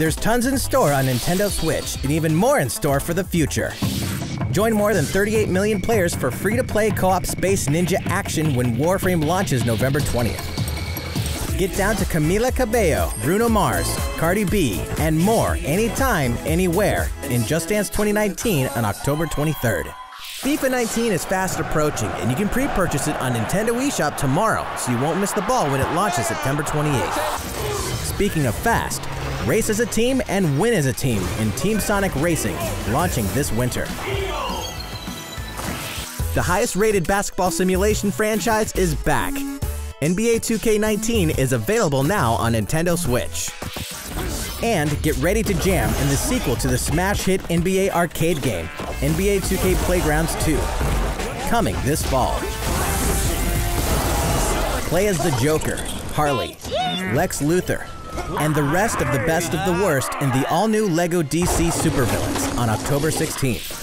There's tons in store on Nintendo Switch, and even more in store for the future. Join more than 38 million players for free to play co op Space Ninja action when Warframe launches November 20th. Get down to Camila Cabello, Bruno Mars, Cardi B, and more anytime, anywhere in Just Dance 2019 on October 23rd. FIFA 19 is fast approaching, and you can pre purchase it on Nintendo eShop tomorrow, so you won't miss the ball when it launches September 28th. Speaking of fast, race as a team and win as a team in Team Sonic Racing, launching this winter. The highest rated basketball simulation franchise is back. NBA 2K19 is available now on Nintendo Switch. And get ready to jam in the sequel to the smash hit NBA arcade game, NBA 2K Playgrounds 2, coming this fall. Play as the Joker, Harley, Lex Luthor, and the rest of the best of the worst in the all new LEGO DC Supervillains on October 16th.